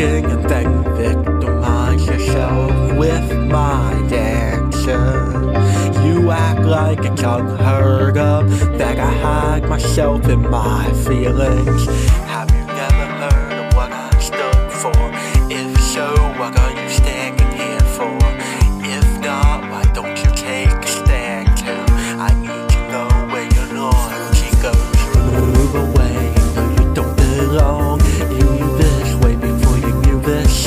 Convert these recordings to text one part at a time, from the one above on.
talking and then victimize yourself with my answer. You act like it's unheard of that I hide myself in my feelings. Have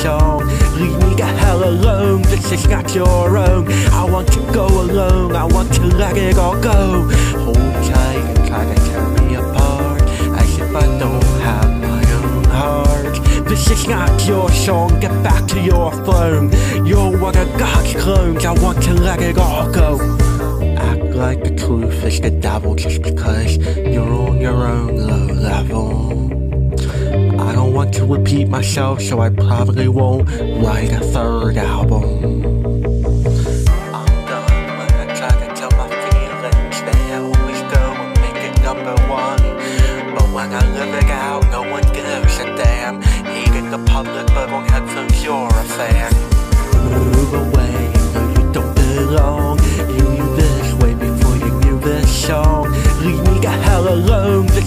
song. Leave me the hell alone, this is not your own. I want to go alone, I want to let it all go. Hold tight and try to tear me apart, as if I don't have my own heart. This is not your song, get back to your throne. You're one of God's clones, I want to let it all go. Act like the truth is the devil just because you're on your own low repeat myself, so I probably won't write a third album. I try to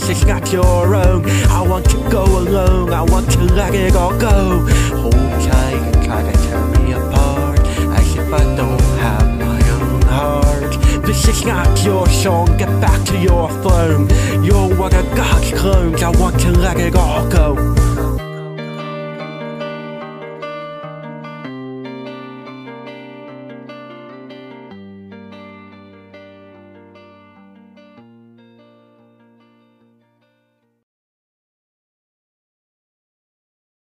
is not your own. I want to go alone, I want to let it all go. Hold tight and try to tear me apart, as if I don't have my own heart. This is not your song, get back to your throne. You're one of God's clones, I want to let it all go.